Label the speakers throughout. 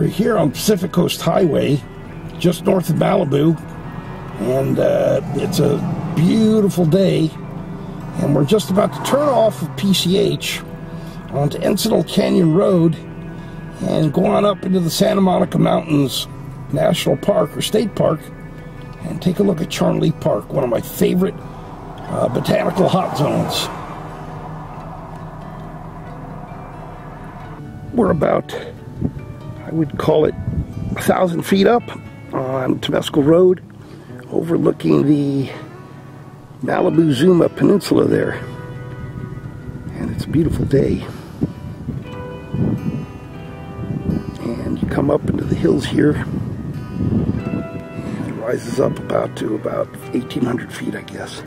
Speaker 1: We're here on Pacific Coast Highway, just north of Malibu, and uh, it's a beautiful day. And we're just about to turn off of PCH onto Encinal Canyon Road and go on up into the Santa Monica Mountains National Park or State Park and take a look at Charmlee Park, one of my favorite uh, botanical hot zones. We're about, I would call it, a thousand feet up on Temescal Road, overlooking the Malibu Zuma Peninsula there. And it's a beautiful day. And you come up into the hills here, and it rises up about to about 1,800 feet, I guess.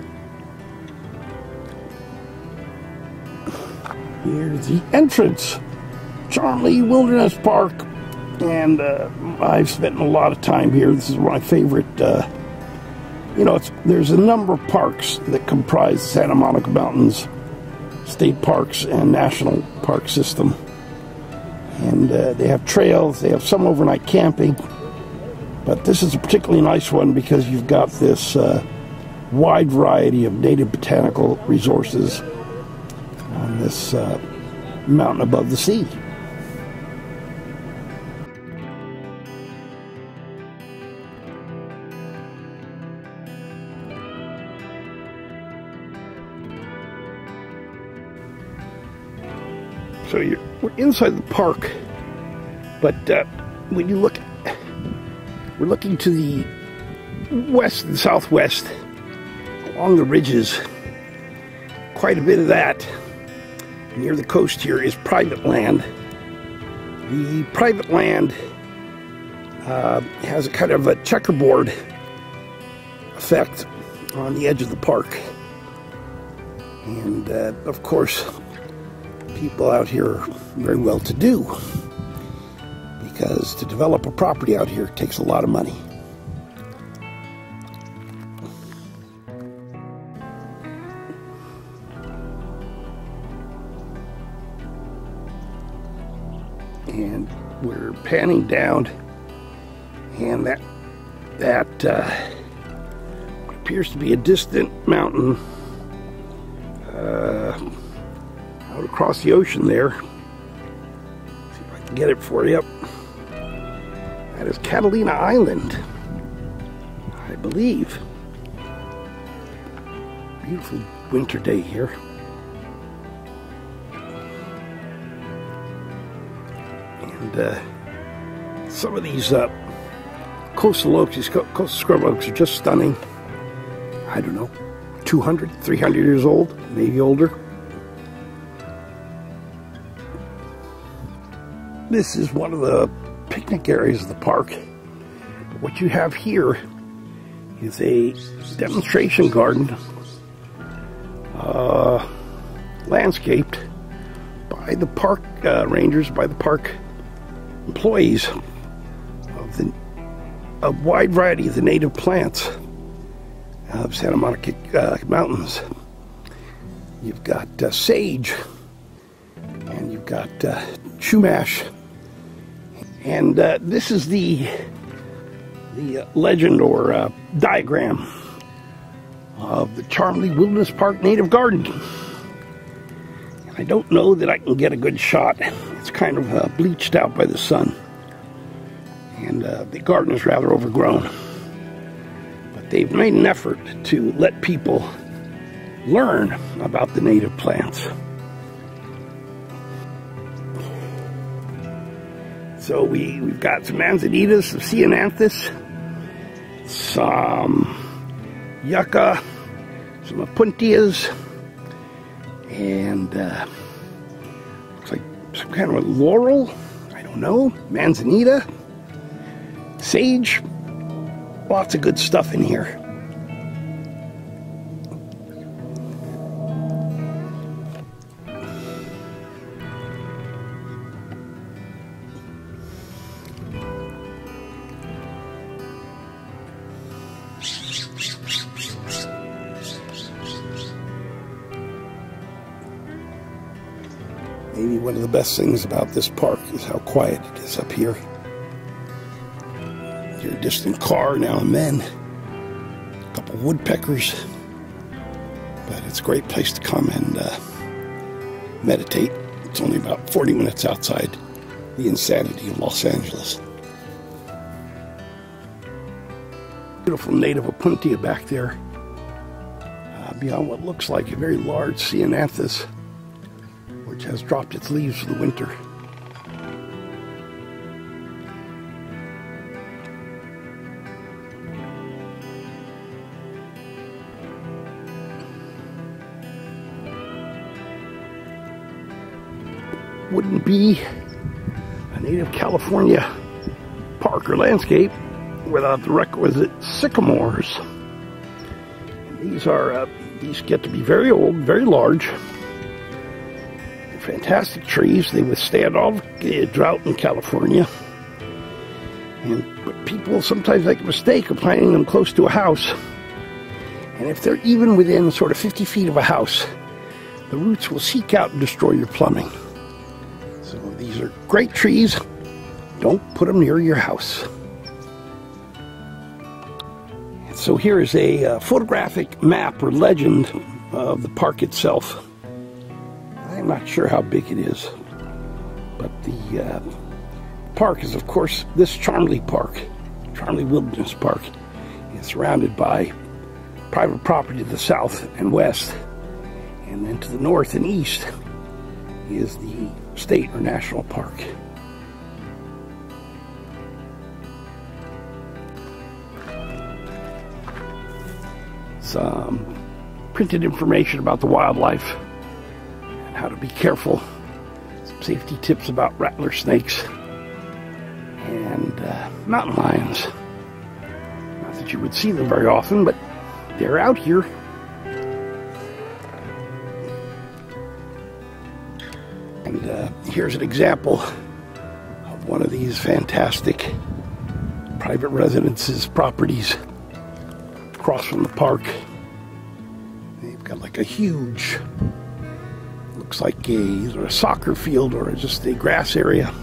Speaker 1: Here's the entrance. Charmlee Wilderness Park. And uh, I've spent a lot of time here. This is my favorite. Uh, you know, there's a number of parks that comprise Santa Monica Mountains state parks and national park system. And uh, they have trails, they have some overnight camping. But this is a particularly nice one because you've got this uh, wide variety of native botanical resources on this uh, mountain above the sea. So you're we're inside the park, but uh, when you look, we're looking to the west and southwest along the ridges. Quite a bit of that near the coast here is private land. The private land uh, has a kind of a checkerboard effect on the edge of the park. And uh, of course, people out here are very well to do because to develop a property out here takes a lot of money. And we're panning down and that that uh, appears to be a distant mountain across the ocean there. See if I can get it for you. That is Catalina Island, I believe. Beautiful winter day here. And uh, some of these uh, coastal oaks, these coastal scrub oaks are just stunning. I don't know, 200, 300 years old, maybe older. This is one of the picnic areas of the park. What you have here is a demonstration garden uh, landscaped by the park uh, rangers, by the park employees of the a wide variety of the native plants of Santa Monica uh, Mountains. You've got uh, sage, and you've got uh, chumash, and uh, this is the the uh, legend or uh, diagram of the Charmlee Wilderness Park Native Garden. And I don't know that I can get a good shot. It's kind of uh, bleached out by the sun. And uh, the garden is rather overgrown. But they've made an effort to let people learn about the native plants. So we, we've got some manzanitas, some ceanothus, some yucca, some opuntias, and uh, looks like some kind of a laurel, I don't know, manzanita, sage, lots of good stuff in here. One of the best things about this park is how quiet it is up here. hear a distant car now and then, a couple woodpeckers. But it's a great place to come and uh, meditate. It's only about 40 minutes outside the insanity of Los Angeles. Beautiful native opuntia back there, uh, beyond what looks like a very large ceanothus, which has dropped its leaves for the winter. Wouldn't be a native California park or landscape without the requisite sycamores. These are uh, these get to be very old, very large, fantastic trees. They withstand all the drought in California. And but people sometimes make a mistake of planting them close to a house. And if they're even within sort of 50 feet of a house, the roots will seek out and destroy your plumbing. So these are great trees. Don't put them near your house. So here is a uh, photographic map or legend of the park itself. I'm not sure how big it is, but the uh, park is, of course, this Charmlee Park, Charmlee Wilderness Park. It's surrounded by private property to the south and west, and then to the north and east is the state or national park. some printed information about the wildlife how to be careful. Some safety tips about rattler snakes and uh, mountain lions. Not that you would see them very often, but they're out here. And uh, here's an example of one of these fantastic private residences properties across from the park. They've got like a huge, looks like a, a soccer field or just a grass area